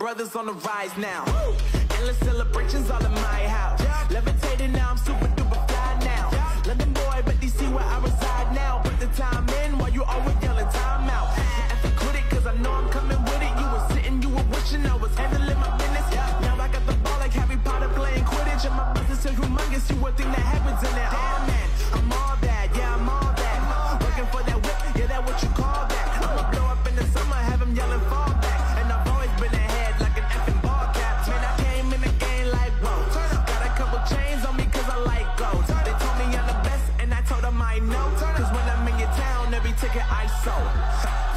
brothers on the rise now. Endless celebrations all in my house. Levitating now, I'm super duper fly now. London boy, but DC where I reside now. Put the time in while you always yelling time out. And for quit it, cause I know I'm coming with it. You were sitting, you were wishing I was handling my business. Now I got the ball like Harry Potter playing Quidditch. And my business is humongous, you would think that happens in it. Oh man,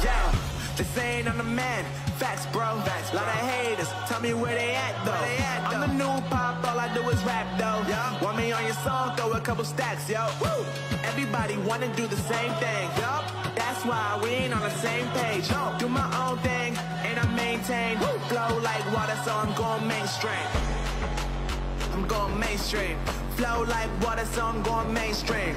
Yeah, they saying I'm the man. Facts, bro. Facts, Lot of haters. Tell me where they at though. they I'm the new pop, all I do is rap though. Want me on your song, throw a couple stacks, yo. Woo! Everybody wanna do the same thing. Yup. That's why we ain't on the same page. Do my own thing and I maintain. Flow like water, so I'm going mainstream. I'm going mainstream. Flow like water, so I'm going mainstream.